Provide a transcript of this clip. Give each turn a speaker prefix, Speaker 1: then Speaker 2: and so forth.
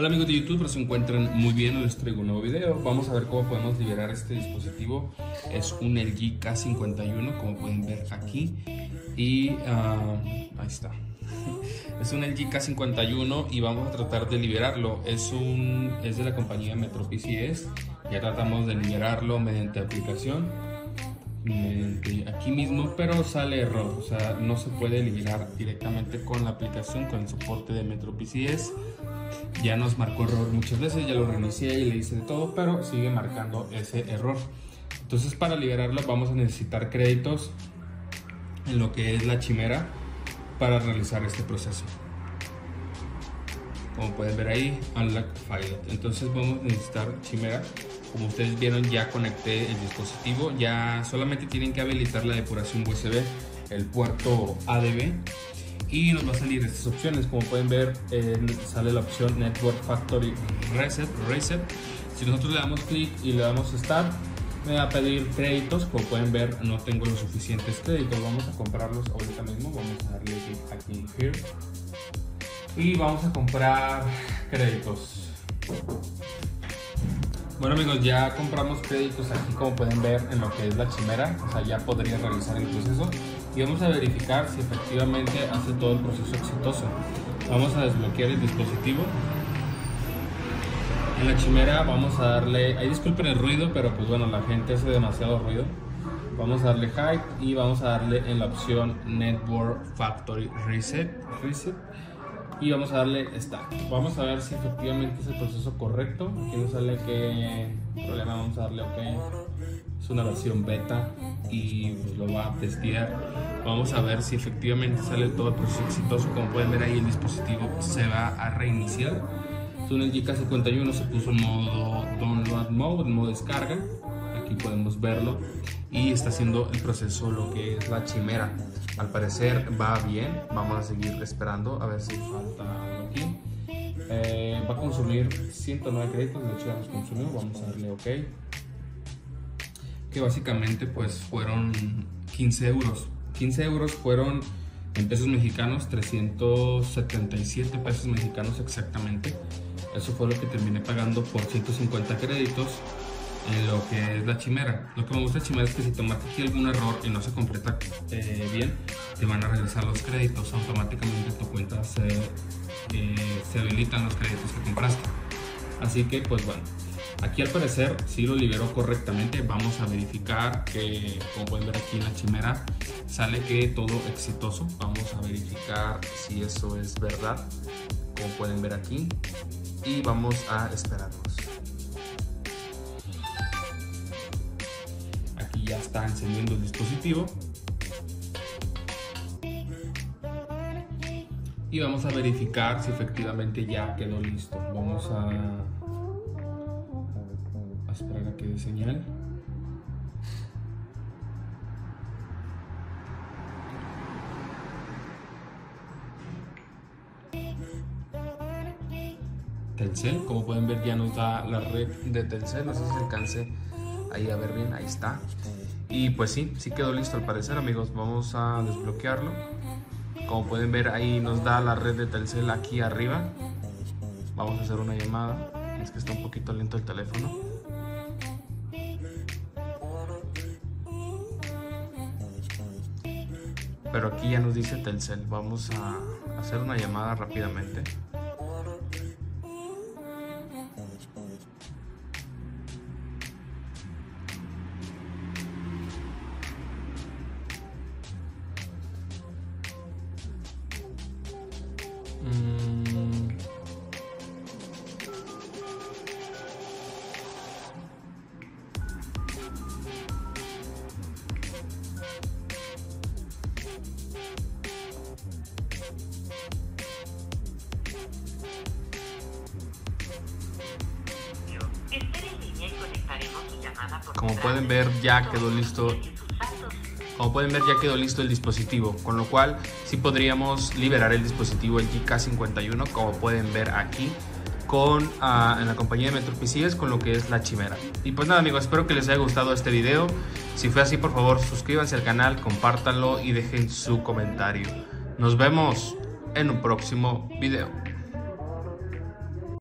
Speaker 1: Hola amigos de YouTube, se encuentran muy bien, les traigo un nuevo video. Vamos a ver cómo podemos liberar este dispositivo. Es un LG K51, como pueden ver aquí. Y ah, ahí está. Es un LG K51 y vamos a tratar de liberarlo. Es, un, es de la compañía Metro PCS. Ya tratamos de liberarlo mediante aplicación aquí mismo, pero sale error, o sea, no se puede liberar directamente con la aplicación, con el soporte de Metro PCS. Ya nos marcó error muchas veces, ya lo reinicié y le hice de todo, pero sigue marcando ese error. Entonces para liberarlo vamos a necesitar créditos en lo que es la chimera para realizar este proceso. Como pueden ver ahí, Unlock File. Entonces vamos a necesitar chimera como ustedes vieron ya conecté el dispositivo, ya solamente tienen que habilitar la depuración USB, el puerto ADB y nos va a salir estas opciones. Como pueden ver sale la opción Network Factory Reset, Reset. Si nosotros le damos clic y le damos Start, me va a pedir créditos. Como pueden ver no tengo los suficientes créditos. Vamos a comprarlos ahorita mismo. Vamos a darle aquí en Here. Y vamos a comprar créditos. Bueno amigos, ya compramos créditos aquí como pueden ver en lo que es la chimera, o sea ya podría realizar el proceso y vamos a verificar si efectivamente hace todo el proceso exitoso. Vamos a desbloquear el dispositivo. En la chimera vamos a darle, ahí disculpen el ruido, pero pues bueno, la gente hace demasiado ruido. Vamos a darle hide y vamos a darle en la opción Network Factory Reset. Reset y vamos a darle Start. Vamos a ver si efectivamente es el proceso correcto. Aquí nos sale que problema, vamos a darle OK. Es una versión beta y pues lo va a testear. Vamos a ver si efectivamente sale todo el proceso exitoso. Como pueden ver ahí el dispositivo se va a reiniciar. En el GK51 se puso en modo download mode, en modo descarga. Aquí podemos verlo y está haciendo el proceso lo que es la chimera. Al parecer va bien, vamos a seguir esperando a ver si falta algo aquí. Eh, va a consumir 109 créditos, de hecho ya los consumió, vamos a darle OK. Que básicamente pues fueron 15 euros. 15 euros fueron en pesos mexicanos, 377 pesos mexicanos exactamente. Eso fue lo que terminé pagando por 150 créditos en lo que es la chimera. Lo que me gusta chimera es que si te marca aquí algún error y no se completa eh, bien, te van a regresar los créditos. Automáticamente tu cuenta se, eh, se habilitan los créditos que compraste. Así que, pues bueno, aquí al parecer si lo liberó correctamente. Vamos a verificar que, como pueden ver aquí en la chimera, sale que todo exitoso. Vamos a verificar si eso es verdad, como pueden ver aquí. Y vamos a esperarnos. Ya está encendiendo el dispositivo. Y vamos a verificar si efectivamente ya quedó listo. Vamos a, esperar a que dé señal. Telcel, como pueden ver ya nos da la red de Telcel, no sé si alcance ahí a ver bien, ahí está. Y pues sí, sí quedó listo al parecer amigos, vamos a desbloquearlo. Como pueden ver ahí nos da la red de Telcel aquí arriba. Vamos a hacer una llamada, es que está un poquito lento el teléfono. Pero aquí ya nos dice Telcel, vamos a hacer una llamada rápidamente. Como pueden ver ya quedó listo como pueden ver ya quedó listo el dispositivo, con lo cual sí podríamos liberar el dispositivo el GK51 como pueden ver aquí con, ah, en la compañía de MetroPCS con lo que es la chimera. Y pues nada amigos, espero que les haya gustado este video. Si fue así por favor suscríbanse al canal, compártanlo y dejen su comentario. Nos vemos en un próximo video.